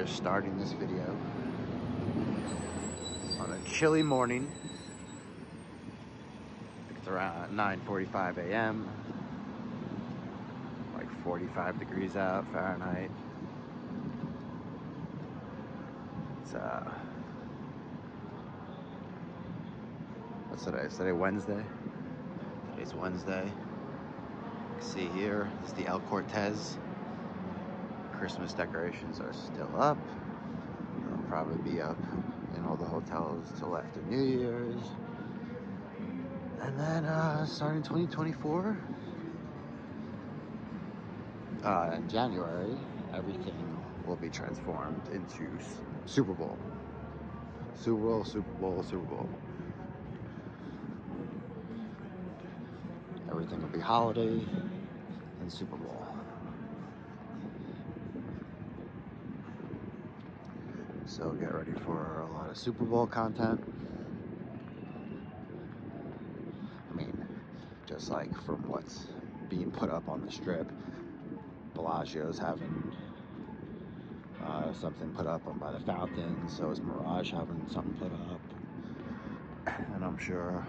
are starting this video on a chilly morning. It's around 9.45 a.m. Like 45 degrees out Fahrenheit. It's uh, what's today? Is today Wednesday? Today's Wednesday. See here, this is the El Cortez. Christmas decorations are still up. They'll probably be up in all the hotels till after New Year's. And then uh, starting 2024, uh, in January, everything will be transformed into Super Bowl. Super Bowl, Super Bowl, Super Bowl. Everything will be holiday and Super Bowl. So get ready for a lot of Super Bowl content. I mean, just like from what's being put up on the strip, Bellagio's having uh, something put up on by the fountain, so is Mirage having something put up, and I'm sure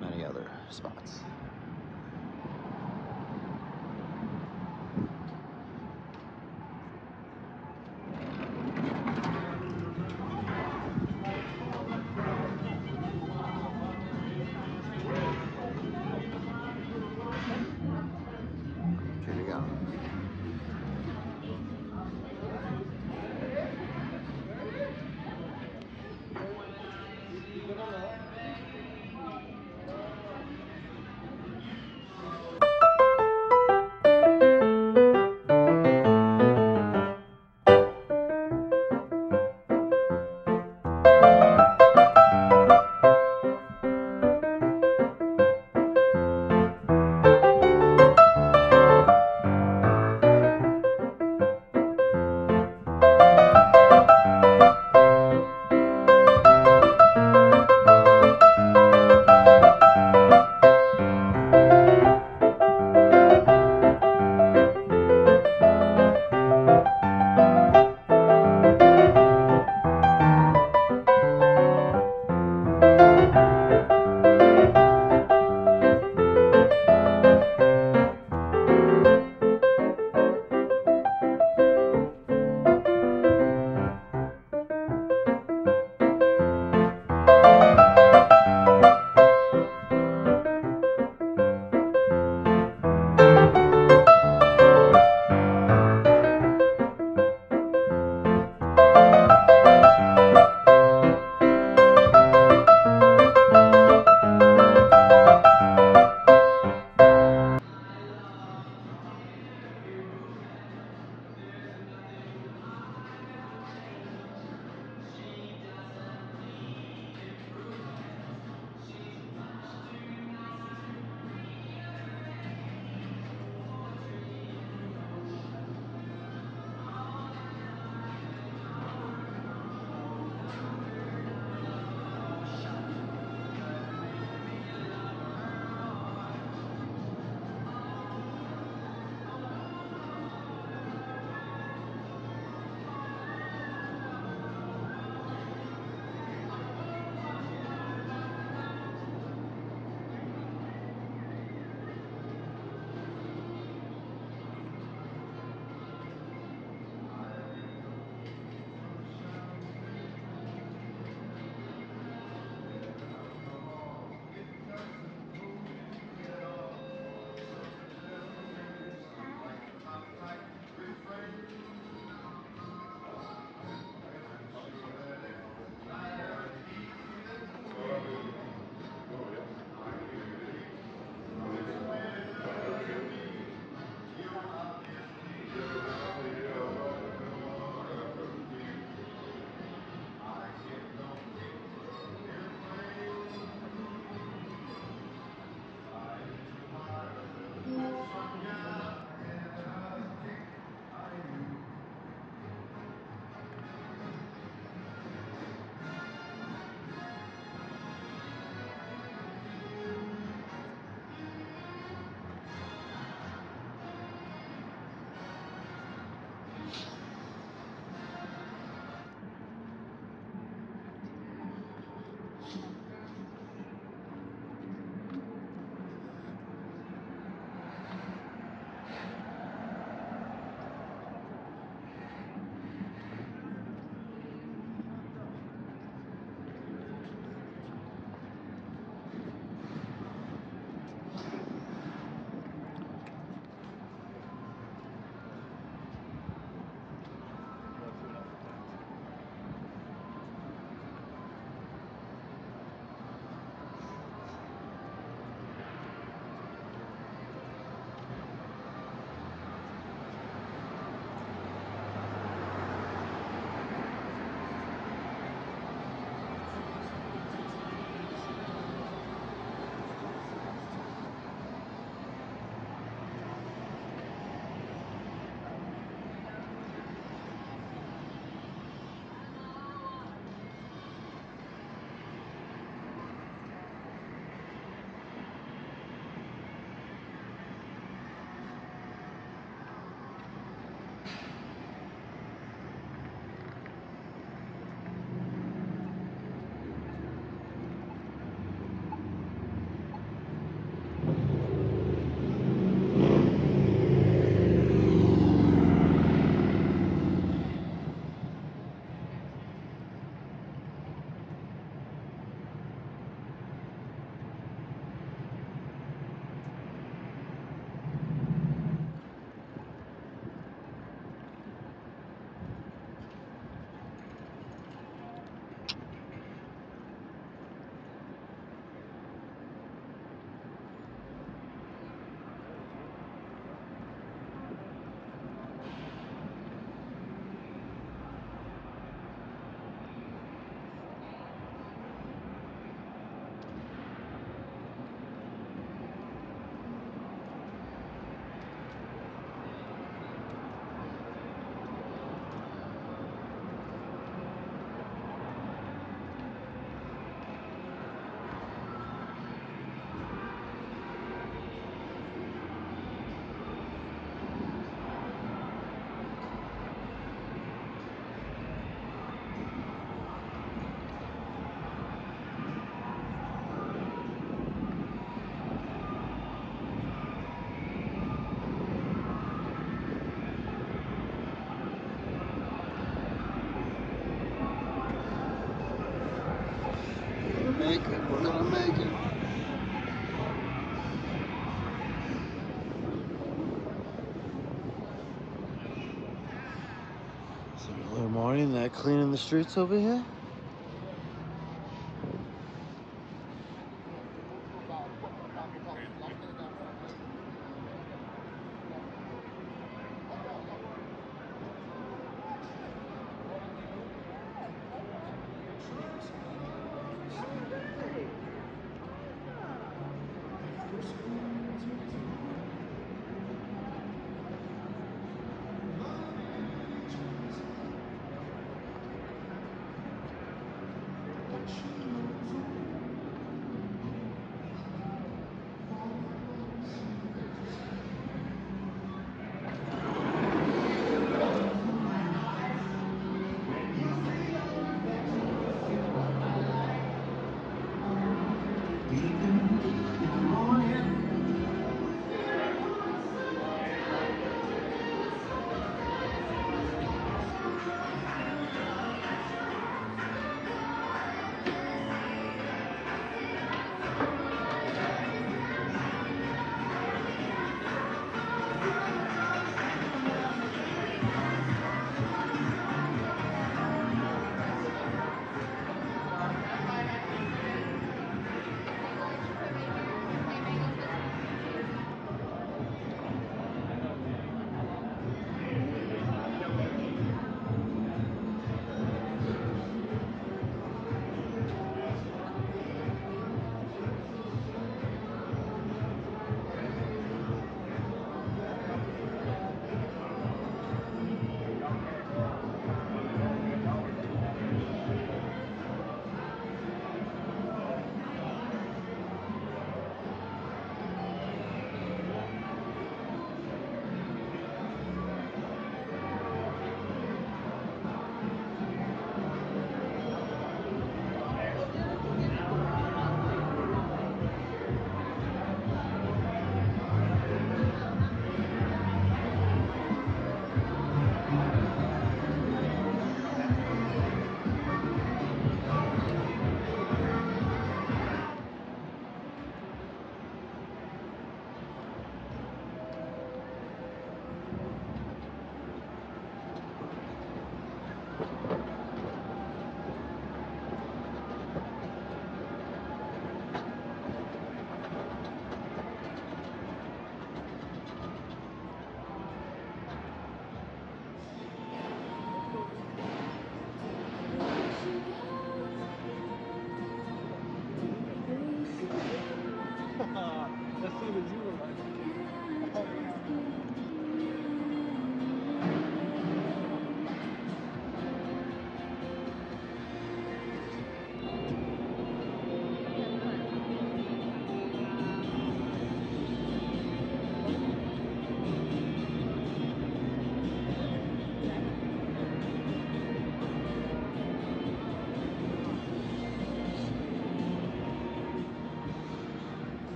many other spots. Morning, cleaning the streets over here.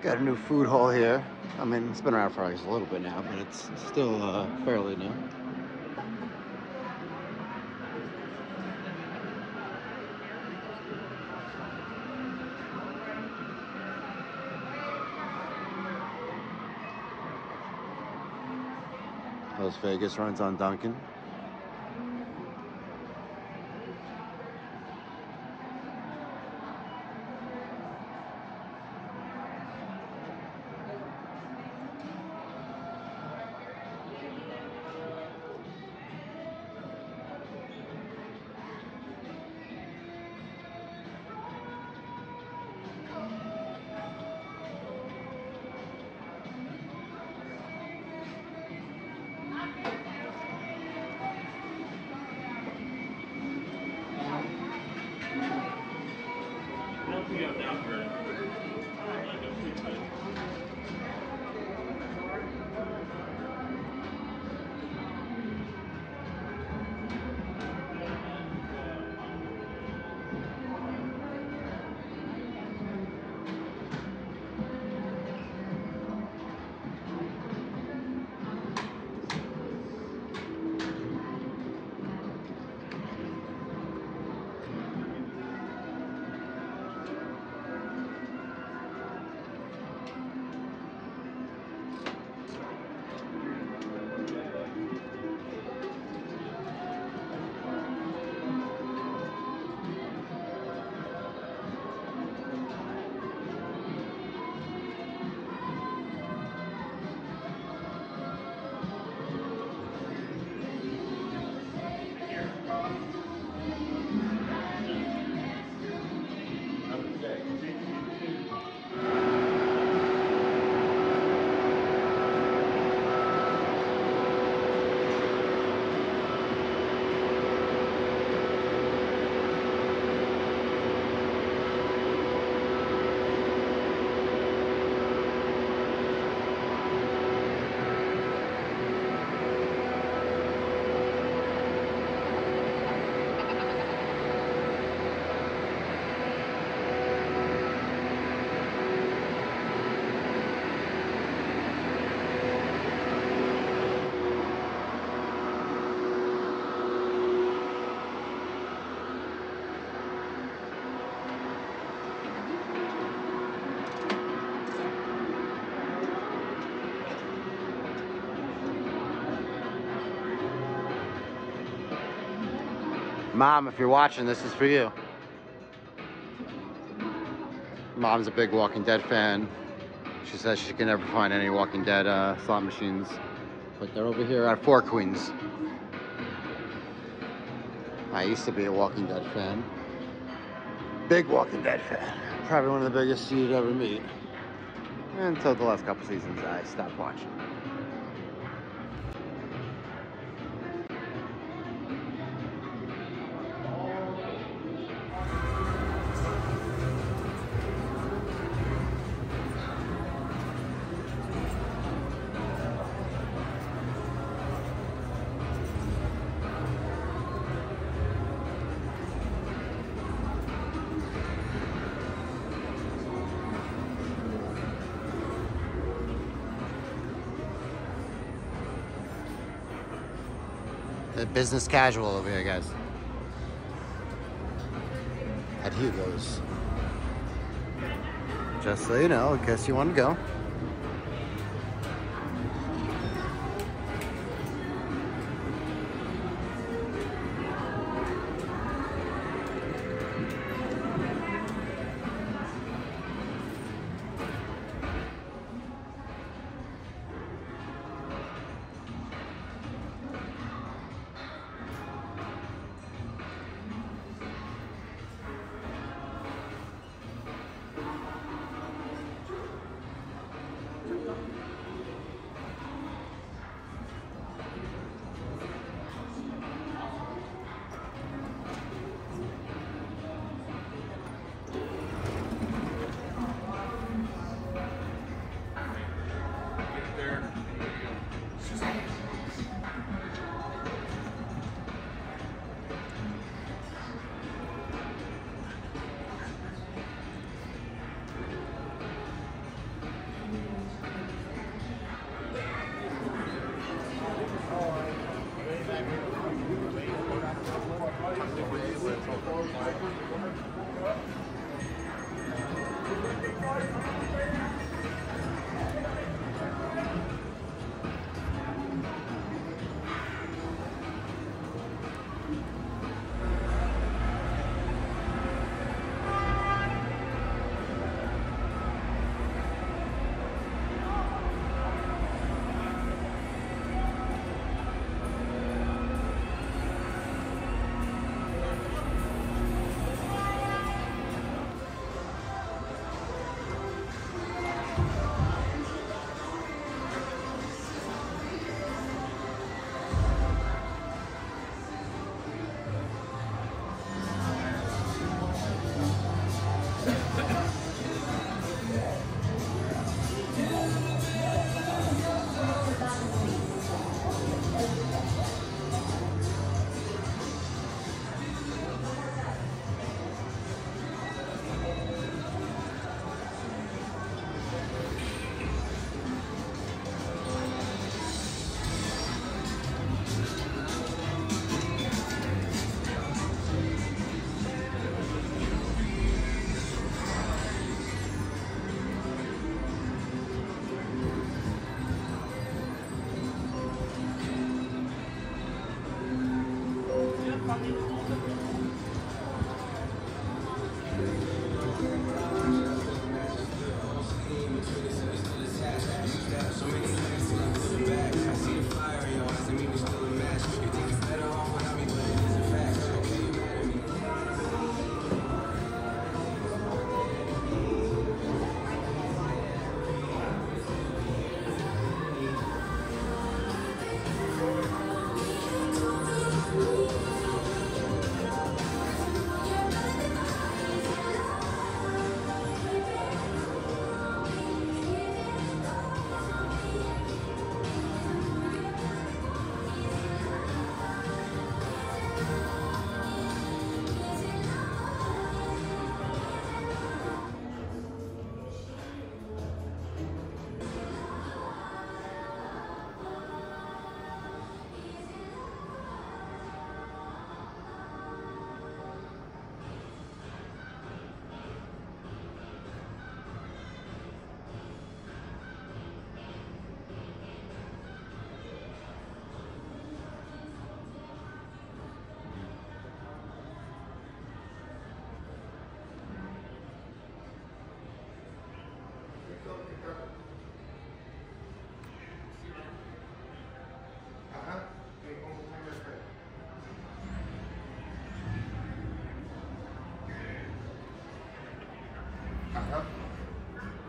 Got a new food hall here. I mean, it's been around for a little bit now, but it's still uh, fairly new. Las Vegas runs on Dunkin'. Mom, if you're watching, this is for you. Mom's a big Walking Dead fan. She says she can never find any Walking Dead uh, slot machines, but they're over here at Four Queens. I used to be a Walking Dead fan. Big Walking Dead fan. Probably one of the biggest you'd ever meet. Until the last couple seasons, I stopped watching. Business casual over here, guys. At Hugo's. Just so you know, in case you want to go.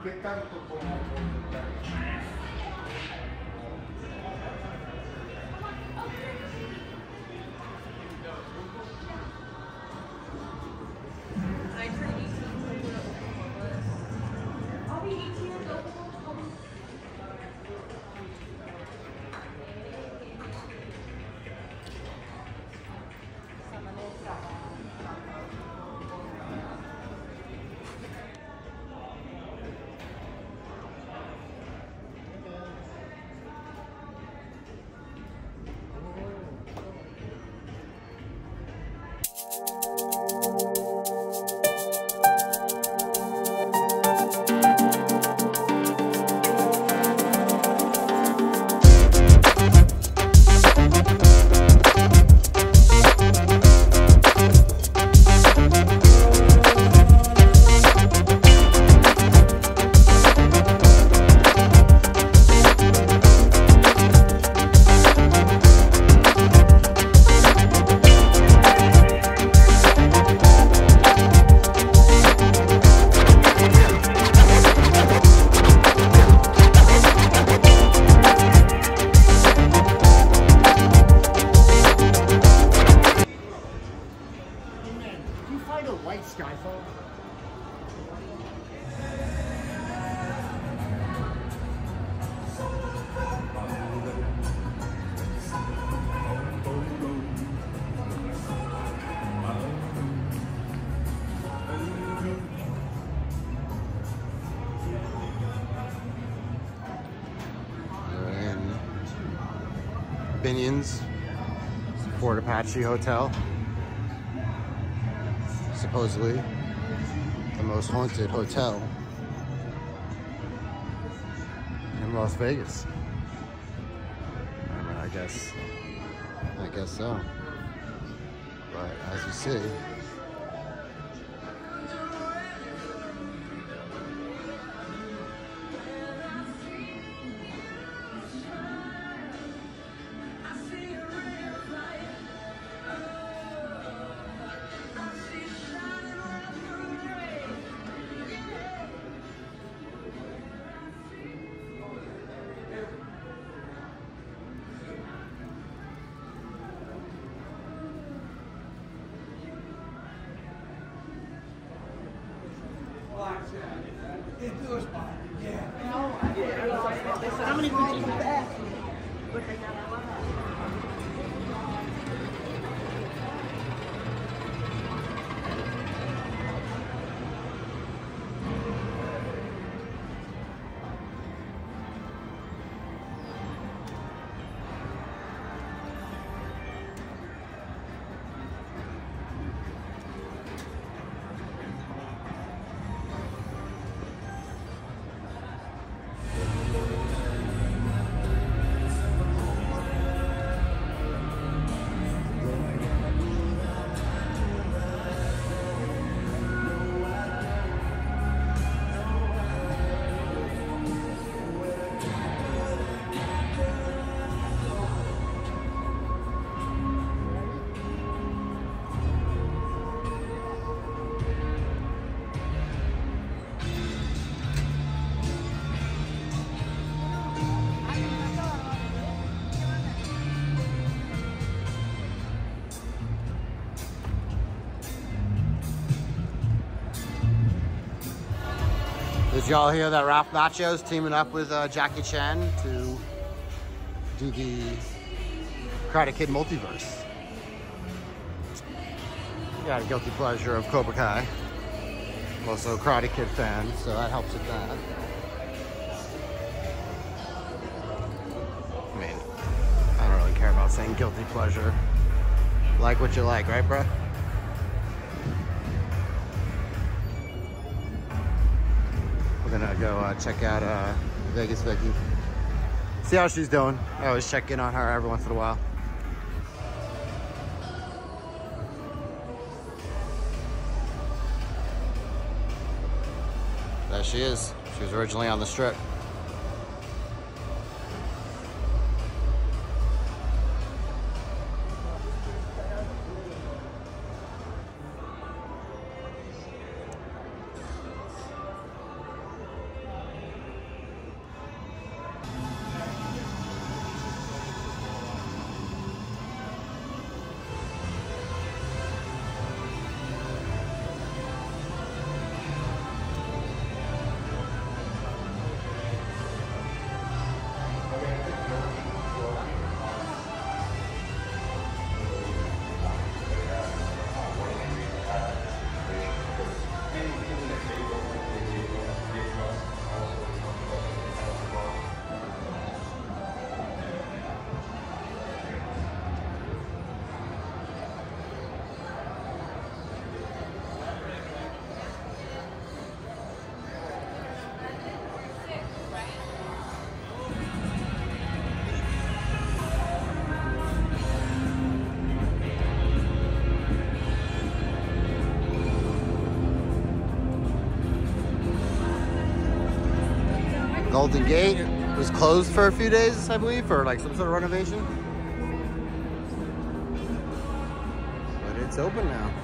¿Qué tanto como Hotel. Supposedly the most haunted hotel in Las Vegas. I guess, I guess so. But as you see, y'all hear that Ralph Macchio's teaming up with uh, Jackie Chan to do the Karate Kid multiverse? Got a guilty pleasure of Cobra Kai. I'm also a Karate Kid fan, so that helps with that. I mean, I don't really care about saying guilty pleasure. Like what you like, right, bruh? We're gonna go uh, check out uh, Vegas Vicky. See how she's doing. I always check in on her every once in a while. There she is. She was originally on the strip. Golden Gate was closed for a few days, I believe, for like some sort of renovation. But it's open now.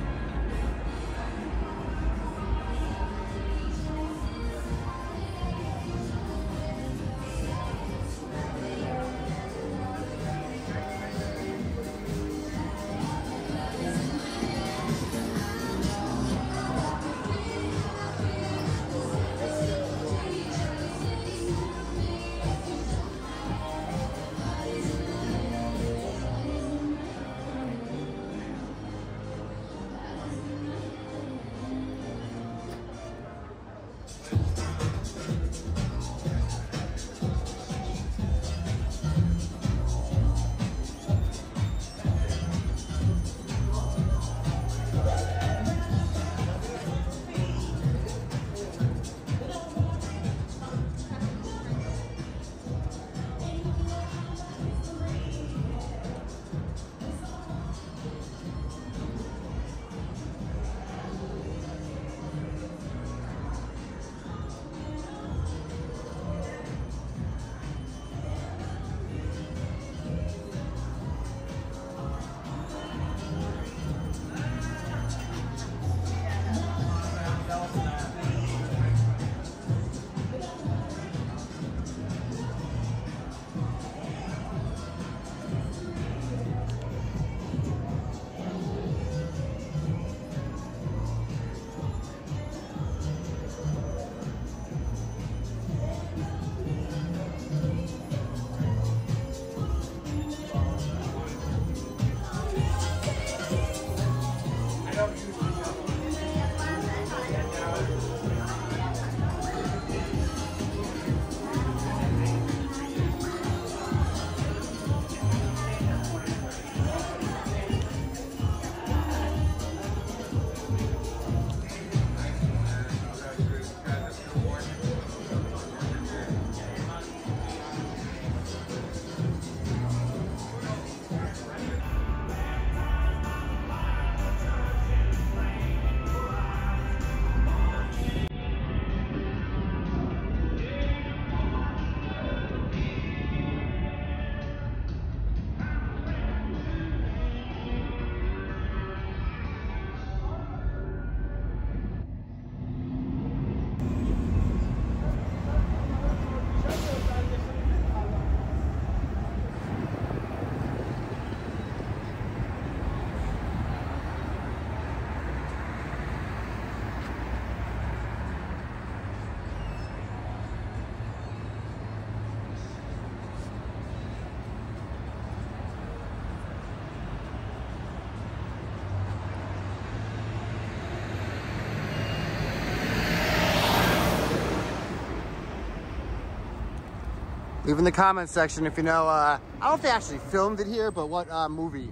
Leave in the comments section if you know, uh, I don't know if they actually filmed it here, but what uh, movie?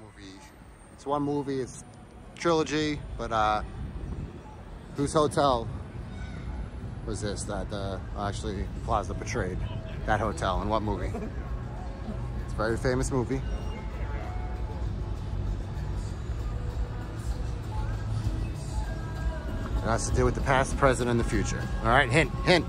Movie. It's one movie, it's trilogy, but uh, whose hotel was this that uh, actually Plaza portrayed? That hotel in what movie? It's a very famous movie. It has to do with the past, present, and the future. All right, hint, hint.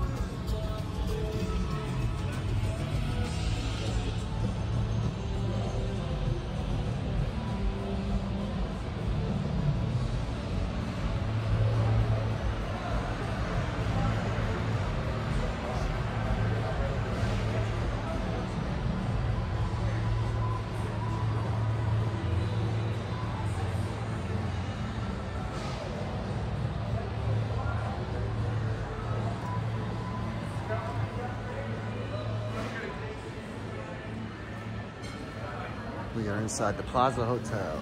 Inside the Plaza Hotel.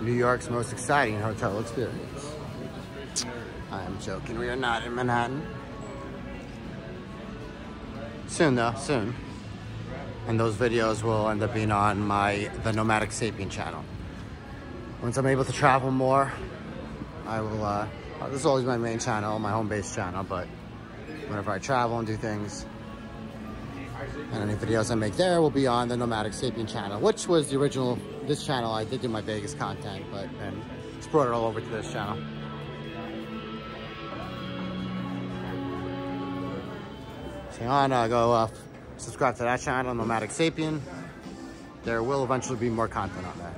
New York's most exciting hotel experience. I am joking, we are not in Manhattan. Soon though, soon. And those videos will end up being on my The Nomadic Sapien channel. Once I'm able to travel more, I will, uh, this is always my main channel, my home base channel, but whenever I travel and do things, and any videos I make there will be on the Nomadic Sapien channel, which was the original, this channel, I did do my Vegas content, but then just brought it all over to this channel. So on, uh, go uh, subscribe to that channel, Nomadic Sapien. There will eventually be more content on that.